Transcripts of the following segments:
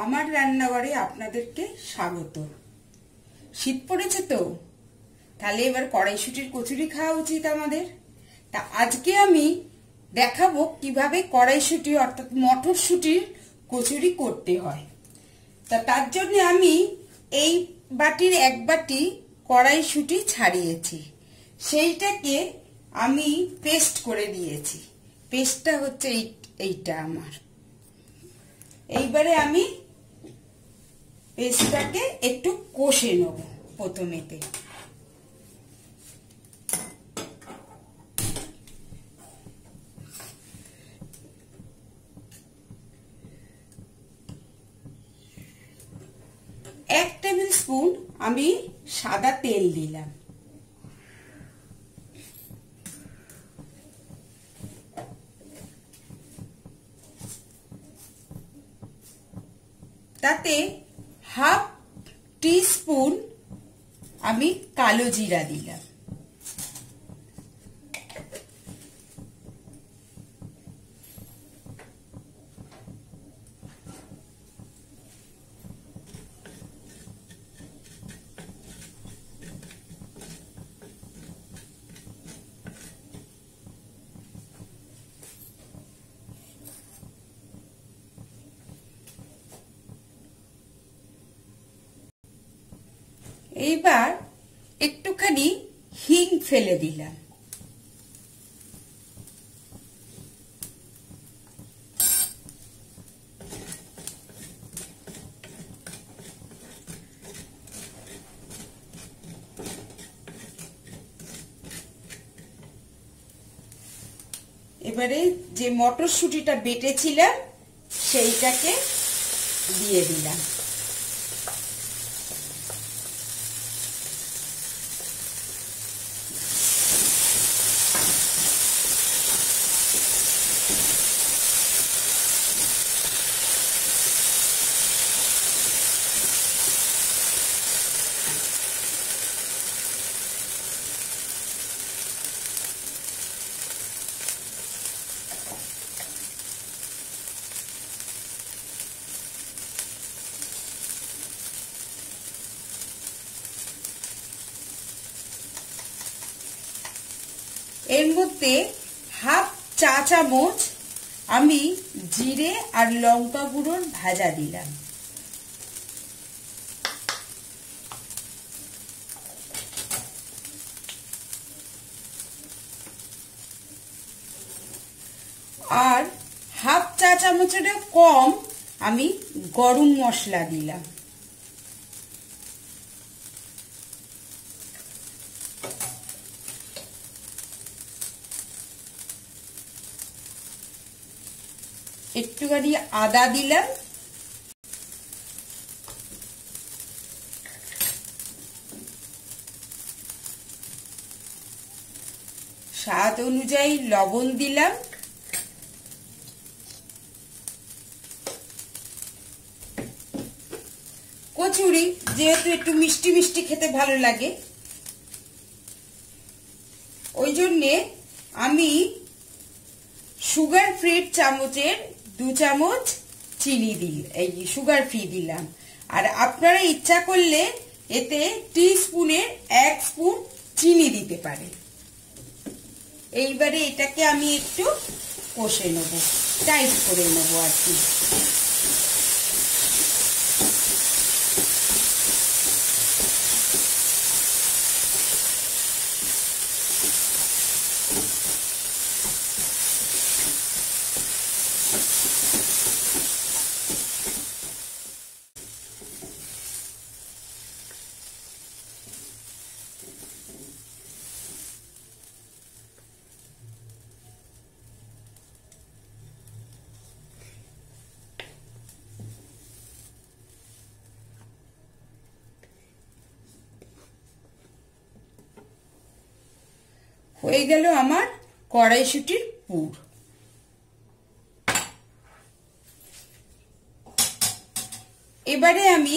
আমার রান্নাঘরে আপনাদেরকে স্বাগত। শীত পড়েছে তো? তাহলে এবার কড়াইশুটির কচুরি খাওয়া উচিত আমাদের। তা আজকে আমি দেখাবো কীভাবে কড়াইশুটি অর্থাৎ মটরশুটির কচুরি করতে হয়। তা তার জন্য আমি এই বাটির এক বাটি কড়াইশুটি ছাড়িয়েছি। সেইটাকে আমি পেস্ট করে দিয়েছি। পেস্টটা হচ্ছে এই, এইটা আমার। এইবারে আমি পেস্টটাকে একটু কষে নেব প্রথমেতে। এক টেবিল স্পুন আমি সাদা তেল দিলাম। তাতে হাফ টিস্পুন আমি কালো জিরা দিলাম। এইবার একটুখানি হিং ফেলে দিলাম। এবারে যে মটরশুটিটা বেটেছিলাম সেইটাকে দিয়ে দিলাম। এর মধ্যে হাফ চা চামচ আমি জিরে আর লঙ্কা গুঁড়োর ভাজা দিলাম। আর হাফ চা চামচের কম আমি গরম মশলা দিলাম। একটুখানি আদা দিলাম। স্বাদ অনুযায়ী লবণ দিলাম। কচুরি যেহেতু একটু মিষ্টি মিষ্টি খেতে ভালো লাগে। ওই জন্যে আমি সুগার ফ্রি চামচের দু চামচ চিনি দিল এই সুগার ফ্রি দিলাম। আর আপনারা ইচ্ছা করলে এতে টি স্পুনের এক স্পুন চিনি দিতে পারে এইবারে এটাকে আমি একটু কষে নেব। টাইট করে নেব আর কি। হয়ে গেল আমার কড়াইশুটির পুর। এবারে আমি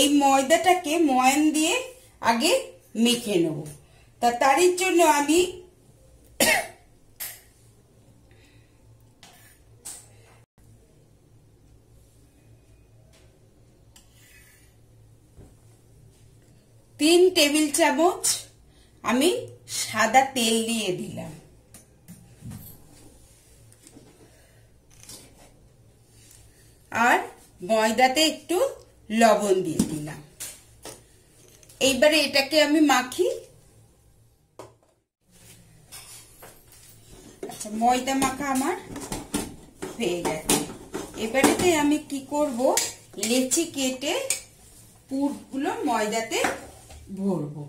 এই ময়দাটাকে ময়ান দিয়ে আগে মেখে নেব। তা তারই জন্য আমি তিন টেবিল চামচ আমি সাদা তেল দিয়ে দিলাম। আর ময়দাতে একটু লবণ দিয়ে দিলাম। এইবারে এটাকে আমি মাখি। আচ্ছা ময়দা মাখা আমার হয়ে গেছে। এবারেতে আমি কি করব? লেচি কেটে পুরগুলো ময়দাতে ভরবো।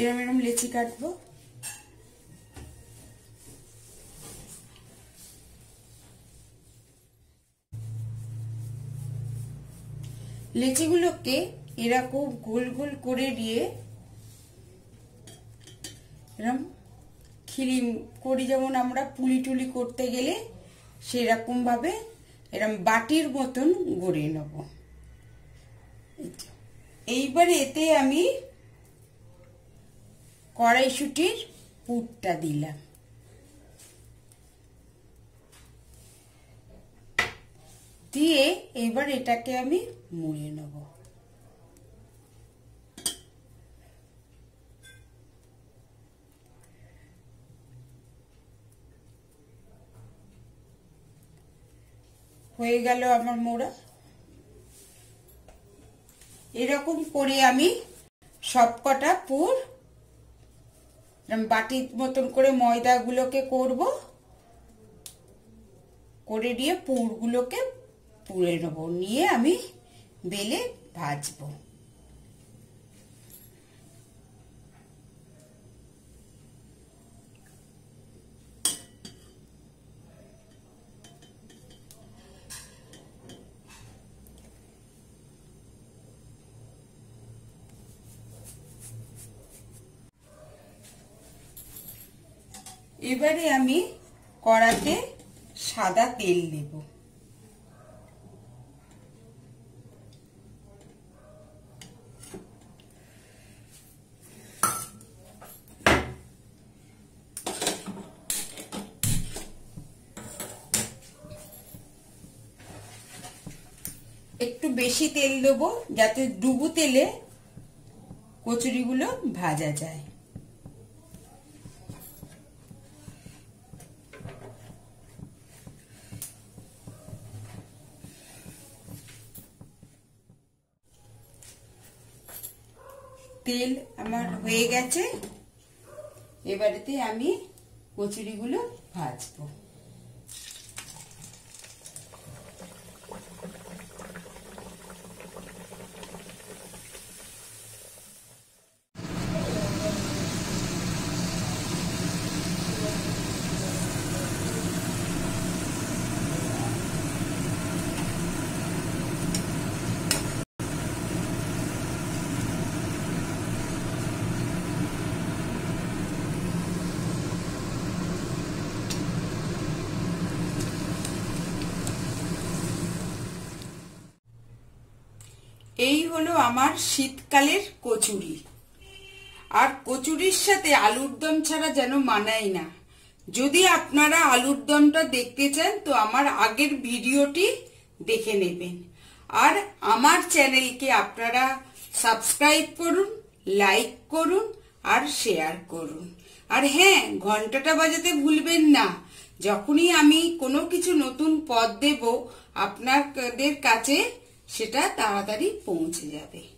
এরম এরম লেচি কাটবো। লেচিগুলোকে এরকম গোল গোল করে দিয়ে এরম খিরি করি, যেমন আমরা পুলি টুলি করতে গেলে সেরকম ভাবে এরম বাটির মতন গড়িয়ে নেব। এইবার এতে আমি কড়াইশুটির পুরটা দিলাম। দিয়ে এবার এটাকে আমি মুড়ে নেব। হয়ে গেল আমার মোড়া। এরকম করে আমি সবকটা পুর বাটির মতন করে ময়দাগুলোকে করব। করে দিয়ে পুরগুলোকে পুড়ে নেব। নিয়ে আমি বেলে ভাজবো। এবারে আমি কড়াতে সাদা তেল দেব একটু বেশি তেল দেবো যাতে ডুবু তেলে কচুরিগুলো ভাজা যায়। তেল আমার হয়ে গেছে। এবারেতে আমি কচুরিগুলো ভাজবো। হলো আমার শীতকালের কচুরি। আর কচুরির সাথে আলুর দম ছাড়া যেন মানায় না। যদি আপনারা আলুর দমটা দেখতে চান, তো আমার আগের ভিডিওটি দেখে নেবেন। আর আমার চ্যানেলকে আপনারা সাবস্ক্রাইব করুন, লাইক করুন, আর শেয়ার করুন। আর হ্যাঁ ঘন্টাটা বাজাতে ভুলবেন না। যখনই আমি কোনো কিছু নতুন পদ দেব, আপনাদের কাছে সেটা তাড়াতাড়ি পৌঁছে যাবে।